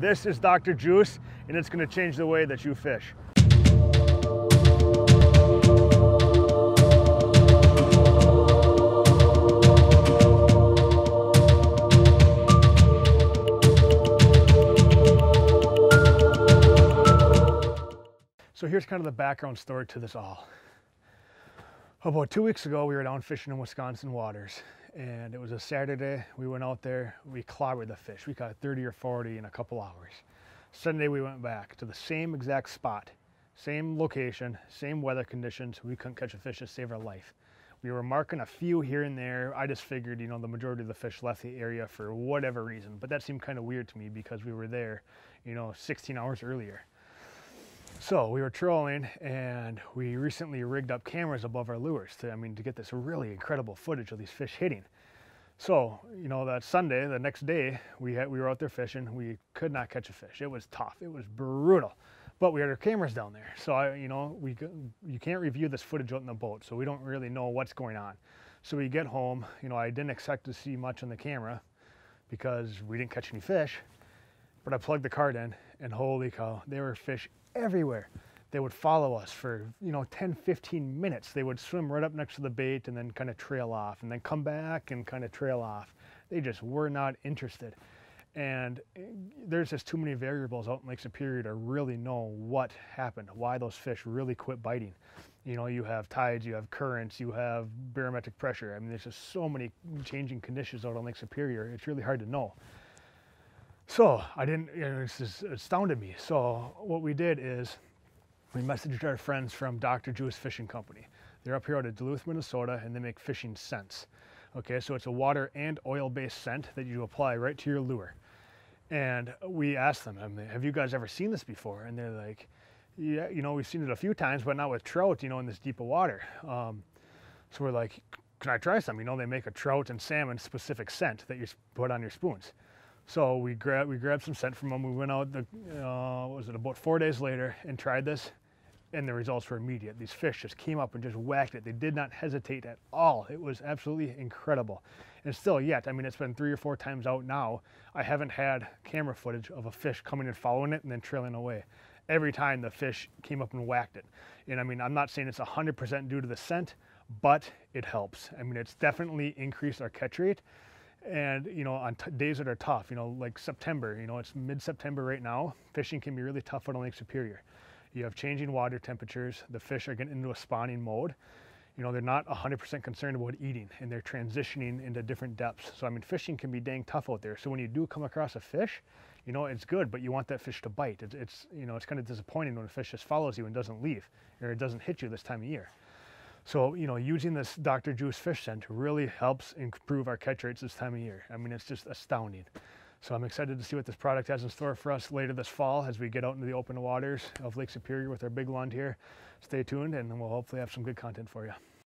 This is Dr. Juice, and it's gonna change the way that you fish. So here's kind of the background story to this all. Oh About two weeks ago, we were down fishing in Wisconsin waters and it was a Saturday. We went out there, we clobbered the fish. We caught 30 or 40 in a couple hours. Sunday, we went back to the same exact spot, same location, same weather conditions. We couldn't catch a fish to save our life. We were marking a few here and there. I just figured, you know, the majority of the fish left the area for whatever reason, but that seemed kind of weird to me because we were there, you know, 16 hours earlier. So we were trolling and we recently rigged up cameras above our lures to, I mean, to get this really incredible footage of these fish hitting. So, you know, that Sunday, the next day, we had, we were out there fishing. We could not catch a fish. It was tough. It was brutal. But we had our cameras down there. So, I, you know, we you can't review this footage out in the boat. So we don't really know what's going on. So we get home, you know, I didn't expect to see much on the camera because we didn't catch any fish. But I plugged the card in and holy cow, there were fish everywhere. They would follow us for, you know, 10, 15 minutes. They would swim right up next to the bait and then kind of trail off and then come back and kind of trail off. They just were not interested. And eh, there's just too many variables out in Lake Superior to really know what happened, why those fish really quit biting. You know, you have tides, you have currents, you have barometric pressure. I mean, there's just so many changing conditions out on Lake Superior. It's really hard to know. So I didn't, you know, just astounded me. So what we did is we messaged our friends from Dr. Juice Fishing Company. They're up here out of Duluth, Minnesota, and they make fishing scents. Okay, so it's a water and oil-based scent that you apply right to your lure. And we asked them, have you guys ever seen this before? And they're like, yeah, you know, we've seen it a few times, but not with trout, you know, in this deep of water. Um, so we're like, can I try some? You know, they make a trout and salmon specific scent that you put on your spoons. So we grabbed we grabbed some scent from them. We went out the uh, was it about four days later and tried this, and the results were immediate. These fish just came up and just whacked it. They did not hesitate at all. It was absolutely incredible. And still yet, I mean, it's been three or four times out now. I haven't had camera footage of a fish coming and following it and then trailing away. Every time the fish came up and whacked it. And I mean, I'm not saying it's 100% due to the scent, but it helps. I mean, it's definitely increased our catch rate and you know on days that are tough you know like september you know it's mid-september right now fishing can be really tough out on lake superior. You have changing water temperatures the fish are getting into a spawning mode. You know they're not 100% concerned about eating and they're transitioning into different depths. So i mean fishing can be dang tough out there. So when you do come across a fish you know it's good but you want that fish to bite. It's, it's you know it's kind of disappointing when a fish just follows you and doesn't leave or it doesn't hit you this time of year so, you know, using this Dr. Juice fish scent really helps improve our catch rates this time of year. I mean, it's just astounding. So I'm excited to see what this product has in store for us later this fall as we get out into the open waters of Lake Superior with our big wand here. Stay tuned and we'll hopefully have some good content for you.